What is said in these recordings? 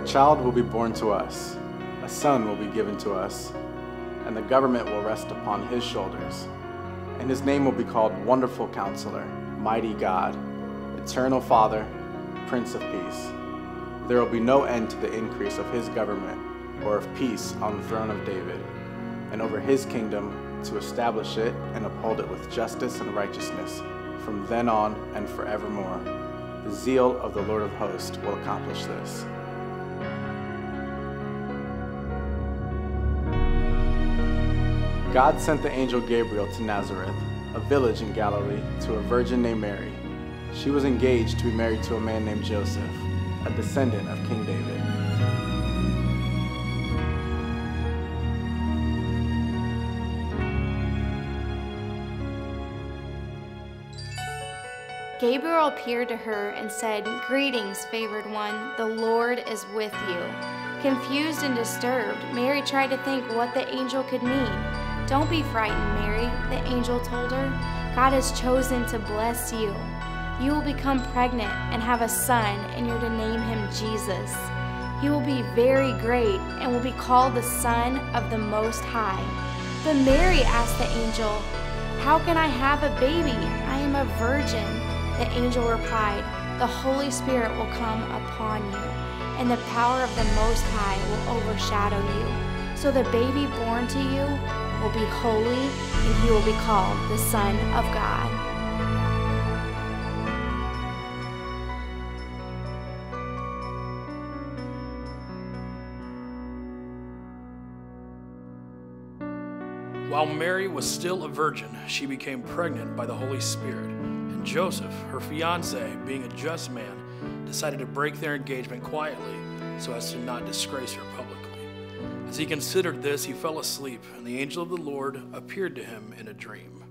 a child will be born to us, a son will be given to us, and the government will rest upon his shoulders. And his name will be called Wonderful Counselor, Mighty God, Eternal Father, Prince of Peace. There will be no end to the increase of his government or of peace on the throne of David, and over his kingdom to establish it and uphold it with justice and righteousness from then on and forevermore. The zeal of the Lord of hosts will accomplish this. God sent the angel Gabriel to Nazareth, a village in Galilee, to a virgin named Mary. She was engaged to be married to a man named Joseph, a descendant of King David. Gabriel appeared to her and said, Greetings, favored one, the Lord is with you. Confused and disturbed, Mary tried to think what the angel could mean. Don't be frightened, Mary, the angel told her. God has chosen to bless you. You will become pregnant and have a son, and you're to name him Jesus. He will be very great and will be called the Son of the Most High. But Mary asked the angel, How can I have a baby? I am a virgin. The angel replied, The Holy Spirit will come upon you, and the power of the Most High will overshadow you. So the baby born to you will be holy, and he will be called the Son of God. While Mary was still a virgin, she became pregnant by the Holy Spirit. And Joseph, her fiance, being a just man, decided to break their engagement quietly so as to not disgrace her publicly. As he considered this, he fell asleep, and the angel of the Lord appeared to him in a dream.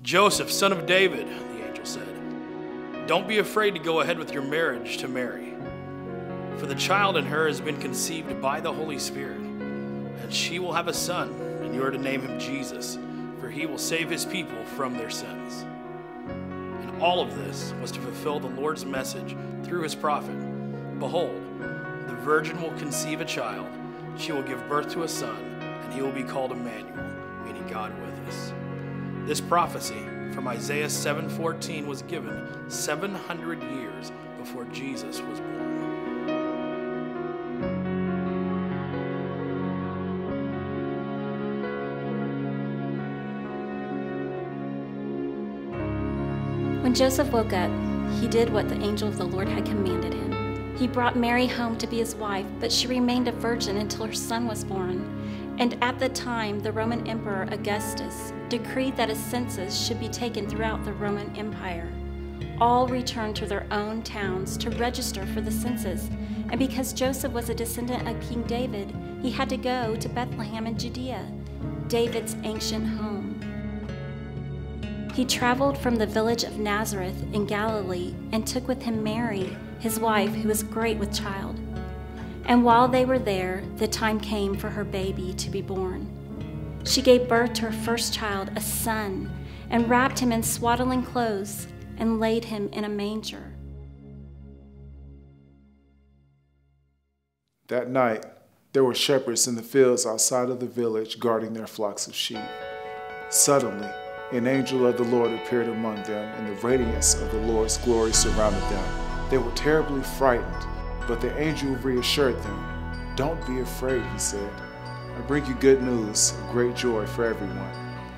Joseph, son of David, the angel said, don't be afraid to go ahead with your marriage to Mary, for the child in her has been conceived by the Holy Spirit, and she will have a son, and you are to name him Jesus, for he will save his people from their sins. And all of this was to fulfill the Lord's message through his prophet Behold, the virgin will conceive a child, she will give birth to a son, and he will be called Emmanuel, meaning God with us. This prophecy from Isaiah 7:14 was given 700 years before Jesus was born. When Joseph woke up, he did what the angel of the Lord had commanded him. He brought Mary home to be his wife, but she remained a virgin until her son was born. And at the time, the Roman Emperor Augustus decreed that a census should be taken throughout the Roman Empire. All returned to their own towns to register for the census, and because Joseph was a descendant of King David, he had to go to Bethlehem in Judea, David's ancient home. He traveled from the village of Nazareth in Galilee and took with him Mary, his wife, who was great with child. And while they were there, the time came for her baby to be born. She gave birth to her first child, a son, and wrapped him in swaddling clothes and laid him in a manger. That night, there were shepherds in the fields outside of the village guarding their flocks of sheep. Suddenly, an angel of the Lord appeared among them, and the radiance of the Lord's glory surrounded them. They were terribly frightened, but the angel reassured them. Don't be afraid, he said. I bring you good news great joy for everyone.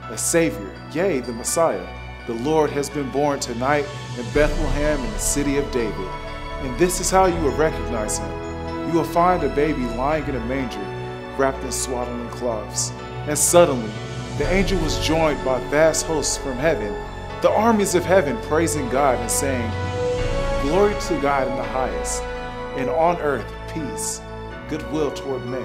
A Savior, yea, the Messiah, the Lord has been born tonight in Bethlehem in the city of David. And this is how you will recognize him. You will find a baby lying in a manger, wrapped in swaddling cloths. And suddenly, the angel was joined by vast hosts from heaven, the armies of heaven praising God and saying, Glory to God in the highest, and on earth peace, goodwill toward men.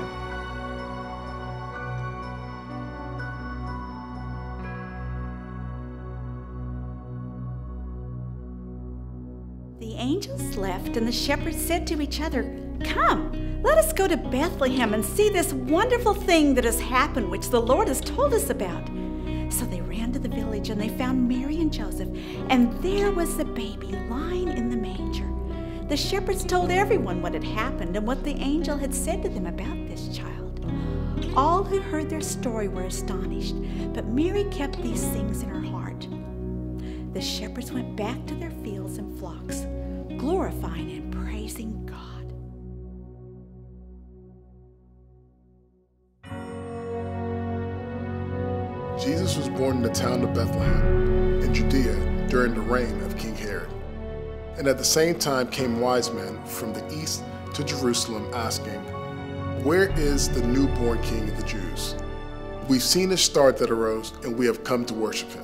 The angels left, and the shepherds said to each other, Come, let us go to Bethlehem and see this wonderful thing that has happened, which the Lord has told us about. So they ran to the village and they found Mary and Joseph, and there was the baby lying in the manger. The shepherds told everyone what had happened and what the angel had said to them about this child. All who heard their story were astonished, but Mary kept these things in her heart. The shepherds went back to their fields and flocks, glorifying and praising Jesus was born in the town of Bethlehem in Judea during the reign of King Herod. And at the same time came wise men from the east to Jerusalem asking, Where is the newborn King of the Jews? We've seen his star that arose, and we have come to worship him.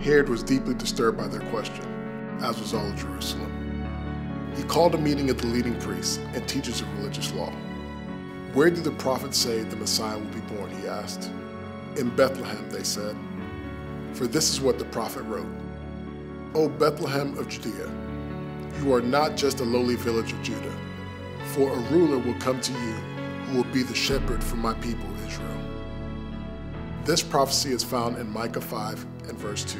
Herod was deeply disturbed by their question, as was all of Jerusalem. He called a meeting of the leading priests and teachers of religious law. Where do the prophets say the Messiah will be born? He asked. In Bethlehem, they said. For this is what the prophet wrote O Bethlehem of Judea, you are not just a lowly village of Judah, for a ruler will come to you who will be the shepherd for my people Israel. This prophecy is found in Micah 5 and verse 2,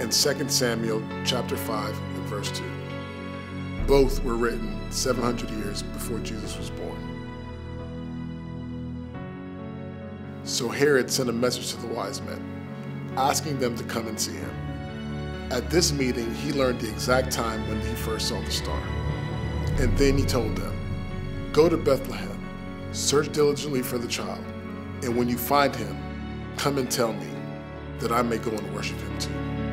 and 2 Samuel chapter 5 and verse 2. Both were written 700 years before Jesus was born. So Herod sent a message to the wise men, asking them to come and see him. At this meeting, he learned the exact time when he first saw the star. And then he told them, Go to Bethlehem, search diligently for the child, and when you find him, come and tell me, that I may go and worship him too.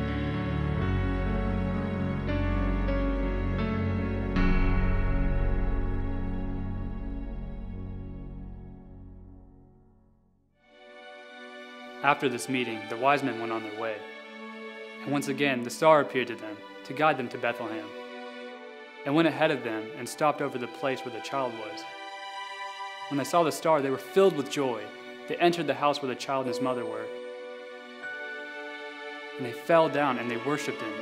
After this meeting, the wise men went on their way. And once again, the star appeared to them to guide them to Bethlehem, and went ahead of them and stopped over the place where the child was. When they saw the star, they were filled with joy. They entered the house where the child and his mother were. And they fell down and they worshipped him.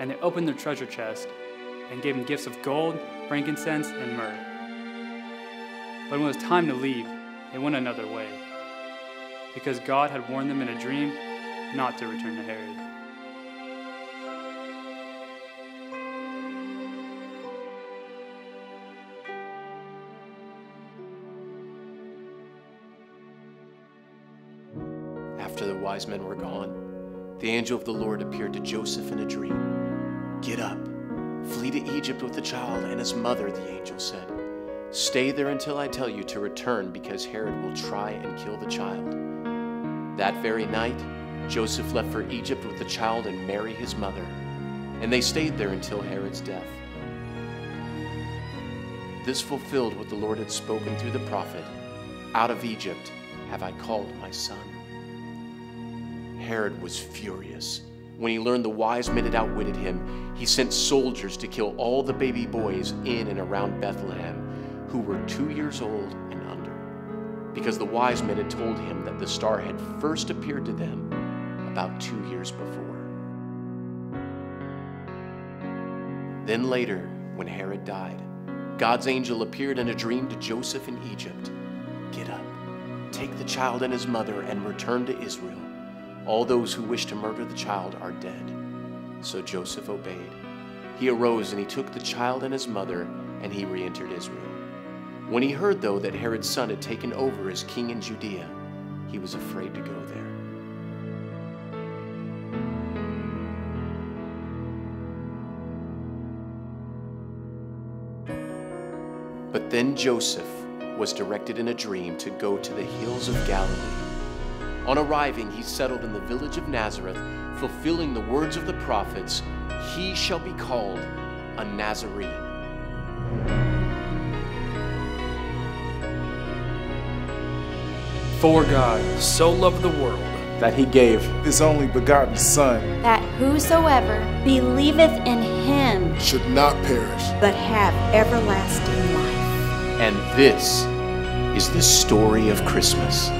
And they opened their treasure chest and gave him gifts of gold, frankincense, and myrrh. But when it was time to leave, they went another way because God had warned them in a dream not to return to Herod. After the wise men were gone, the angel of the Lord appeared to Joseph in a dream. Get up, flee to Egypt with the child and his mother, the angel said. Stay there until I tell you to return, because Herod will try and kill the child. That very night, Joseph left for Egypt with the child and Mary his mother, and they stayed there until Herod's death. This fulfilled what the Lord had spoken through the prophet Out of Egypt have I called my son. Herod was furious. When he learned the wise men had outwitted him, he sent soldiers to kill all the baby boys in and around Bethlehem who were two years old because the wise men had told him that the star had first appeared to them about two years before. Then later, when Herod died, God's angel appeared in a dream to Joseph in Egypt. Get up, take the child and his mother, and return to Israel. All those who wish to murder the child are dead. So Joseph obeyed. He arose and he took the child and his mother, and he re entered Israel. When he heard, though, that Herod's son had taken over as king in Judea, he was afraid to go there. But then Joseph was directed in a dream to go to the hills of Galilee. On arriving, he settled in the village of Nazareth, fulfilling the words of the prophets He shall be called a Nazarene. For God so loved the world that he gave his only begotten Son, that whosoever Believeth in him. Should not perish, but have everlasting life. And this is the story of Christmas.